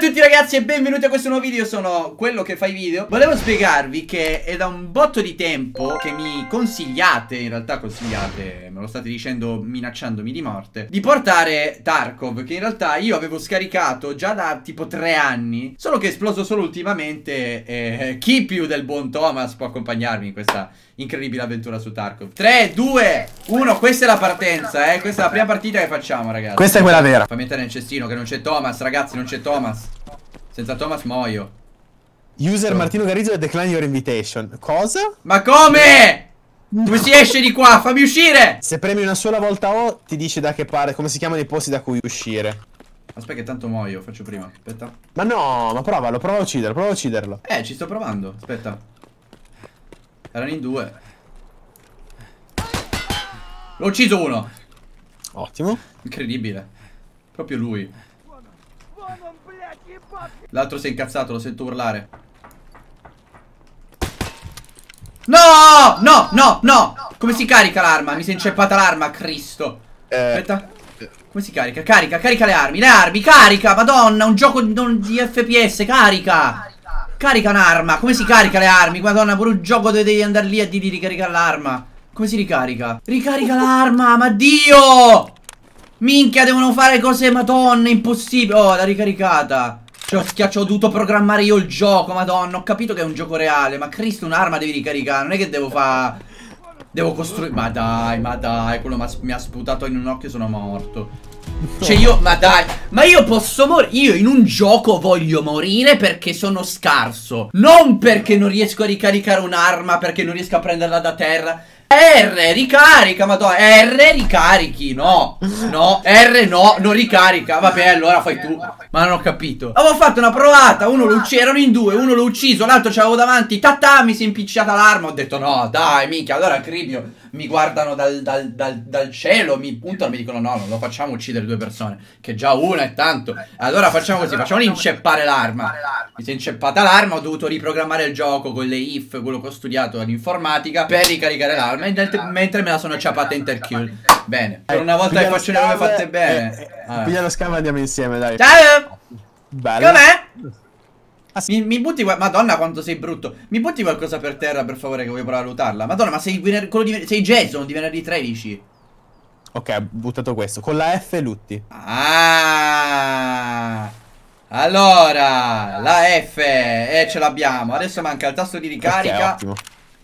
a tutti ragazzi e benvenuti a questo nuovo video, sono quello che fa i video. Volevo spiegarvi che è da un botto di tempo che mi consigliate, in realtà consigliate, me lo state dicendo minacciandomi di morte Di portare Tarkov, che in realtà io avevo scaricato già da tipo tre anni Solo che è esploso solo ultimamente e chi più del buon Thomas può accompagnarmi in questa incredibile avventura su Tarkov? 3, 2, 1, questa è la partenza eh, questa è la prima partita che facciamo ragazzi. Questa è quella vera. Fammi mettere nel cestino che non c'è Thomas ragazzi, non c'è Thomas Senza Thomas muoio. User Martino Garizzo decline your invitation. Cosa? Ma come? Come si esce di qua? Fammi uscire! Se premi una sola volta O ti dice da che parte Come si chiamano i posti da cui uscire. Aspetta che tanto muoio, faccio prima Aspetta. Ma no, ma provalo, prova a ucciderlo, prova a ucciderlo. Eh, ci sto provando, aspetta. Erano in due. L'ho ucciso uno. Ottimo. Incredibile. Proprio lui L'altro si è incazzato, lo sento urlare No! No, no, no! Come si carica l'arma? Mi si è inceppata l'arma, Cristo eh, Aspetta Come si carica? Carica, carica le armi, le armi, carica, madonna, un gioco di FPS, carica Carica un'arma, come si carica le armi? Madonna, pure un gioco dove devi andare lì a di ricaricare l'arma Come si ricarica? Ricarica l'arma, ma Dio! Minchia, devono fare cose, madonna, impossibile. Oh, l'ha ricaricata. Cioè, schiaccio, ho dovuto programmare io il gioco, madonna. Ho capito che è un gioco reale Ma Cristo, un'arma devi ricaricare. Non è che devo fare... Devo costruire... Ma dai, ma dai Quello mi ha sputato in un occhio e sono morto. Cioè io... Ma dai. Ma io posso morire Io in un gioco voglio morire perché sono scarso. Non perché non riesco a ricaricare un'arma Perché non riesco a prenderla da terra R, ricarica, madonna. R, ricarichi. No, no. R, no, non ricarica. Vabbè, allora fai tu. Ma non ho capito. Avevo fatto una provata. Uno lo ucciso. Erano in due. Uno l'ho ucciso. L'altro ce l'avevo davanti. Tata, mi si è impicciata l'arma. Ho detto, no, dai, minchia. Allora, Cribio, mi guardano dal, dal, dal, dal cielo. Mi puntano e mi dicono, no, non lo facciamo uccidere due persone. Che già una è tanto. Allora facciamo così. Facciamo inceppare l'arma. Mi si è inceppata l'arma. Ho dovuto riprogrammare il gioco con le if. Quello che ho studiato all'informatica. Per ricaricare l'arma mentre me la sono ciappata interkill. Bene. Per una volta che faccio le robe fatte bene. Eh, eh, piglia lo scavo e andiamo insieme, dai. Ciao! Bello. Com'è? Ah, mi, mi, butti Madonna quanto sei brutto Mi butti qualcosa per terra per favore che voglio provare a lootarla Madonna ma sei, quello di, sei Jason di venerdì 13 Ok ho buttato questo Con la F lutti Ah Allora La F Eh ce l'abbiamo Adesso manca il tasto di ricarica okay,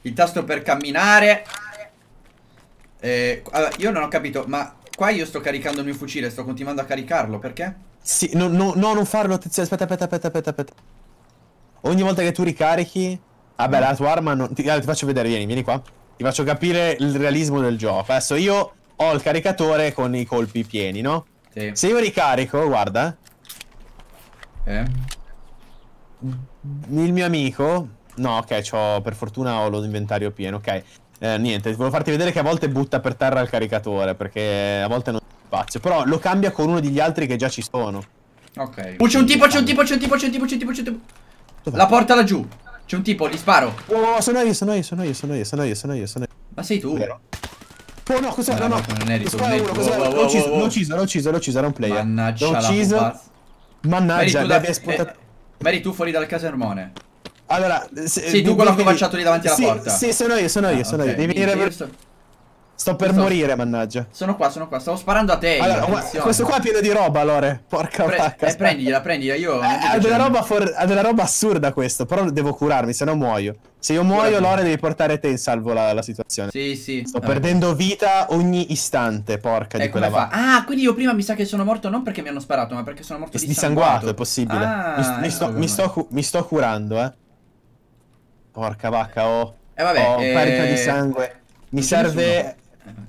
Il tasto per camminare eh, allora, io non ho capito, ma qua io sto caricando il mio fucile, sto continuando a caricarlo, perché? Sì, no, no, no non farlo, attenzione, aspetta, aspetta, aspetta, aspetta, aspetta. Ogni volta che tu ricarichi... Vabbè, la tua arma non... Ti, ti faccio vedere, vieni, vieni qua. Ti faccio capire il realismo del gioco. Adesso io ho il caricatore con i colpi pieni, no? Sì. Se io ricarico, guarda. Eh? Il mio amico... No, ok, ho, per fortuna ho l'inventario pieno, ok. Eh, niente, volevo farti vedere che a volte butta per terra il caricatore, perché a volte non c'è spazio. Però lo cambia con uno degli altri che già ci sono. Ok. Oh, c'è un tipo, c'è un tipo, c'è un tipo, c'è un tipo, c'è un tipo, c'è un tipo. La porta laggiù. C'è un tipo, gli sparo. Oh, sono io, sono io, sono io, sono io, sono io, sono io, sono io. Ma sei tu? Vero. Oh no, cos'è? No, no, non eri tu, L'ho ucciso, l'ho ucciso, l'ho ucciso, l'ho ucciso, era un player. Mannaggia L'ho ucciso. Mannaggia, mi abbia spuntato. Ma eri tu fuori dal casermone. Allora, se, sì, tu quello accovacciato lì davanti alla sì, porta. Sì, sono io, sono io, ah, sono okay. io. Devi venire per... Sto, sto per sto... morire, mannaggia. Sono qua, sono qua. Stavo sparando a te. Allora, questo qua è pieno di roba, Lore. Porca Pre vacca. Eh, prendila, prendila. Io. Eh, ha, della roba for... ha della roba assurda questo. Però devo curarmi, se no muoio. Se io muoio, Lore, devi portare te in salvo la, la situazione. Sì, sì. Sto allora. perdendo vita ogni istante, porca eh, di quella va. Ah, quindi io prima mi sa che sono morto non perché mi hanno sparato, ma perché sono morto dissanguato. Dissanguato, è possibile. Ah, mi, mi, sto, mi, sto, mi sto curando, eh. Porca vacca, ho, eh, vabbè, ho eh... perdita di sangue. Mi serve...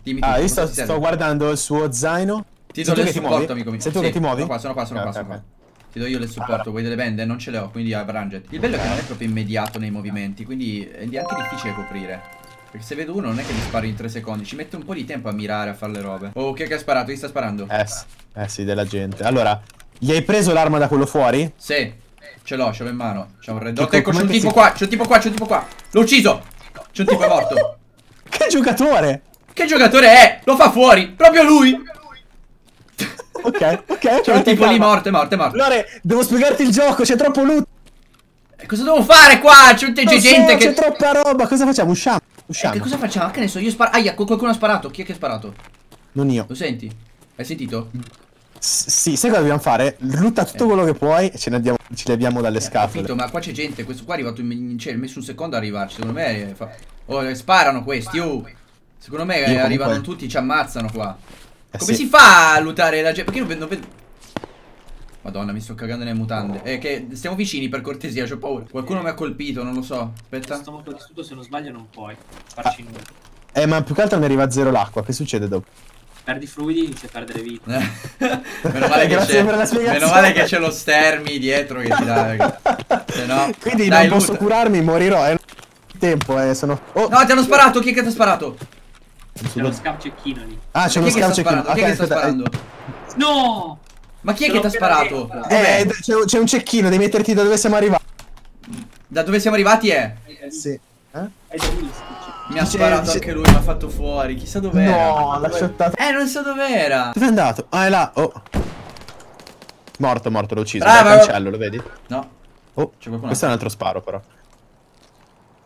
Dimmi ah, io sto, sto, guardando il suo zaino. Ti do il supporto, amico mio. Sei tu sì, che ti muovi? Sono qua, sono qua, sono okay, qua, sono okay. qua. Ti do io il supporto, allora. vuoi delle bende? Non ce le ho, quindi avranget. Il bello è che non è proprio immediato nei movimenti, quindi è anche difficile coprire. Perché se vedo uno non è che mi sparo in 3 secondi, ci mette un po' di tempo a mirare, a fare le robe. Oh, chi è che ha sparato? Chi sta sparando? Eh, eh sì, della gente. Allora, gli hai preso l'arma da quello fuori? Sì. Ce l'ho, ce l'ho in mano. C'è un red dot. Ecco, c'è un tipo si... qua, c'è un tipo qua, c'è un tipo qua. L'ho ucciso. C'è un tipo è morto. che giocatore? Che giocatore è? Lo fa fuori. Proprio lui. ok, ok. C'è un tipo lì morto, è morto, è morto. Lore, devo spiegarti il gioco, c'è troppo loot. E cosa devo fare qua? C'è Non so, gente che... C'è troppa roba, cosa facciamo? Usciamo. Eh, Usciamo. che cosa facciamo? Che ne so, io sparo... Aia, qualcuno ha sparato. Chi è che ha sparato? Non io. Lo senti? Hai sentito? S- sì, sai cosa dobbiamo fare? Lutta tutto quello che puoi e ce ne andiamo, ci leviamo dalle Eh, scatole. capito, ma qua c'è gente. Questo qua è arrivato in... in- cioè, ha messo un secondo ad arrivarci. Secondo me... eh, Fa... Oh, eh, sparano questi, oh. Secondo me eh, comunque- arrivano tutti, ci ammazzano qua. Eh, Come sì. si fa a lootare la gente? Perché non vedo... non vedo- Madonna, mi sto cagando nelle mutande. Eh, che stiamo vicini per cortesia, ho paura. Qualcuno mi ha colpito, non lo so. Aspetta. Questo moto di studio se non sbaglio non puoi farci nulla. Eh, ma più che altro mi arriva a zero l'acqua. Che succede dopo? Perdi fluidi inizi a perdere vita. meno male. Meno male che c'è lo stermi dietro che ti dà Se no Quindi Dai, non posso loot. curarmi, morirò. È tempo, eh. Sono. Oh, No ti hanno sparato Chi è che ti ha sparato? C'è lo scap cecchino lì. Ah, c'è Chi uno è che sta scalcio sparando? Chi è che sta aspetta, sparando? No! Ma chi è che ti ha sparato? Dov'è? Eh, c'è, c'è un cecchino, devi metterti da dove siamo arrivati. Da dove siamo arrivati è? Sì. Eh? Hai da Mi ha sparato anche lui Mi ha fatto fuori Chissà dov'era No, l'ha shottato. Eh non so dov'era Dove è andato? Ah, è là. Oh. Morto, morto, l'ho ucciso. Bravo. Dal cancello, lo vedi? No Oh, questo è un altro sparo, però.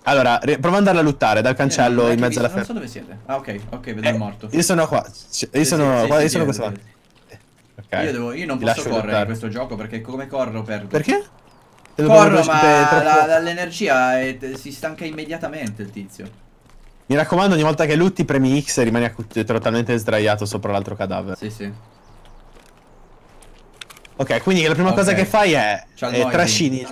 Allora, prova ad andarla a lottare dal cancello Eh, in mezzo alla ferma. Non so dove siete Ah ok Ok vedo il morto Io sono qua. Io sono. sì, io sono questo qua. Ok. Io, devo, io non Ti posso correre in lottare. questo gioco perché come corro perdo Perché? Corro ma l'energia si stanca immediatamente il tizio Mi raccomando, ogni volta che lutti premi X e rimani accu- totalmente sdraiato sopra l'altro cadavere. Sì sì Ok, quindi la prima Ok. cosa che fai è, è trascini.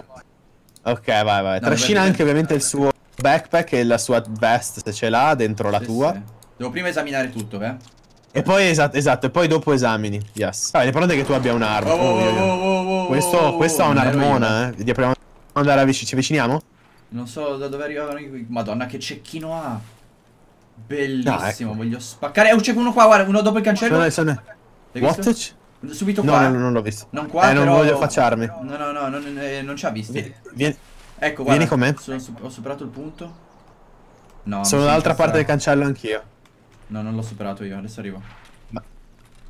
Ok, vai, vai. No, Trascina anche ovviamente il suo backpack e la sua vest se ce l'ha dentro la Sì, tua. sì. Devo prima esaminare tutto eh E poi esatto, esatto, e poi dopo esamini. Yes. Ah, l'importante è che tu abbia un'arma. Oh, oh, Oh, oh, Questo, questo ha un'armona, eh. Proviamo ad andare avvic- ci avviciniamo? Non so da dove arrivavano i... Madonna che cecchino ha Bellissimo ecco. voglio spaccare Oh c'è uno qua guarda uno dopo il cancello Sono, sono... What? visto? Subito qua no, no, non l'ho visto. Non qua Eh, non però- voglio facciarmi. No no no non, eh, non ci ha visti Vieni, vieni- Ecco guarda Vieni con me. sono Ho superato il punto No sono dall'altra parte del cancello anch'io. No non l'ho superato io adesso arrivo Ma-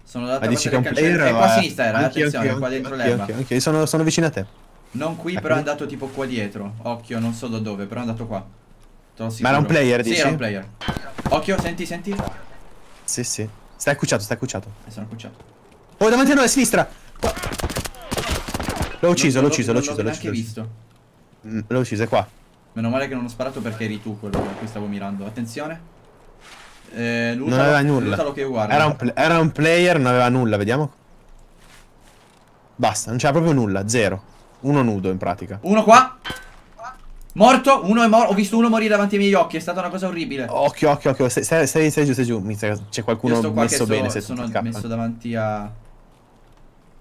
Sono dall'altra parte del cancello? E qua a sinistra era eh, Anch'io, attenzione anch'io, qua dentro l'erba anch'io, anch'io. Sono, sono vicino a te. Non qui Ecco. però è andato tipo qua dietro Occhio non so da dove però è andato qua Ma era un player, Sì dici? era un player Occhio senti senti Sì, sì. Stai accucciato, stai accucciato. E sono cucciato Oh, davanti a noi, a sinistra! L'ho ucciso, l'ho ucciso, l'ho ucciso, l'ho ucciso. visto Mm, L'ho ucciso, è qua. Meno male che non ho sparato perché eri tu quello a cui stavo mirando. Attenzione. Eh, lutalo, Non aveva nulla. Era un, era un player, non aveva nulla, vediamo. Basta, non c'era proprio nulla, zero. Uno nudo in pratica. Uno qua. Morto. Uno è morto. Ho visto uno morire davanti ai miei occhi. È stata una cosa orribile. Occhio, occhio, occhio. Stai, stai, stai, stai giù, stai giù. C'è Io qualcuno sto qua che messo sto- bene se sono messo davanti a...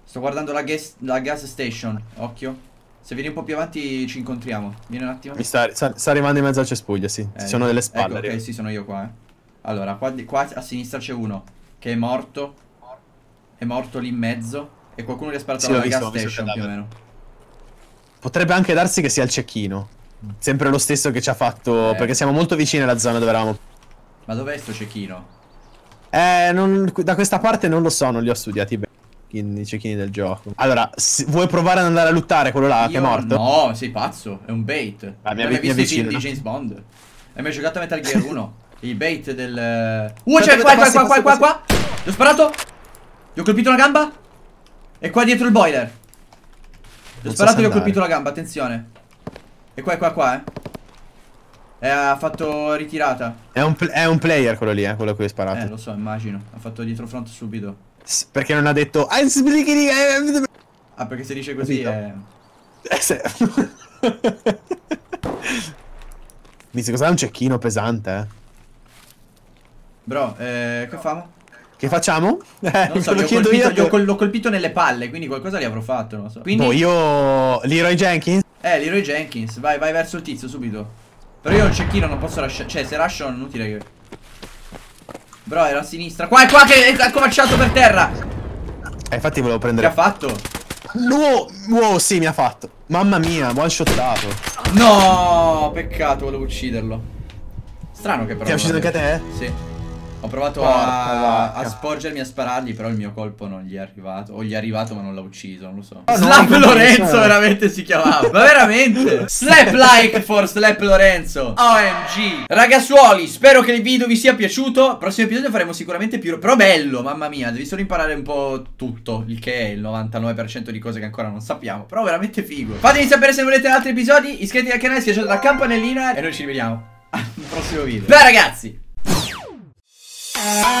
Sto guardando la gas, la gas station. Occhio. Se vieni un po' più avanti ci incontriamo. Vieni un attimo. Mi sta, sta, sta arrivando in mezzo al cespuglio, sì. Eh, Ci sono delle spalle. Ecco, ok, sì, sono io qua, eh. Allora, qua, qua a sinistra c'è uno che è morto. È morto lì in mezzo. E qualcuno che ha sparato Sì, alla gas station più o meno. Potrebbe anche darsi che sia il cecchino. Sempre lo stesso che ci ha fatto. Eh. Perché siamo molto vicini alla zona dove eravamo. Ma dov'è sto cecchino? Eh, non- da questa parte non lo so, non li ho studiati bene. I cecchini del gioco. Allora, vuoi provare ad andare a luttare quello là che è Io- morto? No, sei pazzo, è un bait. Ah, mi avvi- mi visto i film avvicino, di? James Bond? Hai mai giocato a Metal Gear 1? Il bait del... Uh, c'è qua, qua, qua, qua, qua, qua. Gli ho sparato. Gli ho colpito una gamba. E qua dietro il boiler. Gli ho sparato e gli ho colpito la gamba, attenzione. E qua, e qua, qua, eh. E ha fatto ritirata. È un, è un player quello lì, eh, quello a cui hai sparato. Eh, lo so, immagino. Ha fatto dietro front subito. S- perché non ha detto. "Ah, eh, Ah, perché se dice così Capito? è... eh, se- Dice cos'è un cecchino pesante, eh? Bro, eh, che famo? Che facciamo? Eh, Non so, gli lo ho chiedo colpito, io. l'ho colpito nelle palle, quindi qualcosa gli avrò fatto, non so. Quindi, Boh, io. Leroy Jenkins? Eh, Leroy Jenkins, vai, vai verso il tizio subito. Però io il cecchino non posso lasciare, cioè se lascio è inutile che... Bro, era a sinistra. Qua, è qua che è accovacciato per terra. Eh, infatti volevo Che ha prendere. fatto? Wow, wow, sì, mi ha fatto. Mamma mia, one shottato. No, peccato, volevo ucciderlo. Strano che però... Ti ha ucciso non anche te? Sì. Ho provato a, a sporgermi a sparargli, però il mio colpo non gli è arrivato. O gli è arrivato, ma non l'ha ucciso, non lo so. Oh, no, Slap non Lorenzo, veramente si chiamava. Ma veramente? Slap like for Slap Lorenzo. OMG. Ragazzuoli, spero che il video vi sia piaciuto. Prossimo episodio faremo sicuramente più. Però bello, mamma mia. Devi solo imparare un po' tutto. Il che è il 99% di cose che ancora non sappiamo. Però veramente figo. Fatemi sapere se volete altri episodi. Iscrivetevi al canale, schiacciate la campanellina. E noi ci rivediamo al prossimo video. Beh, ragazzi. Bye.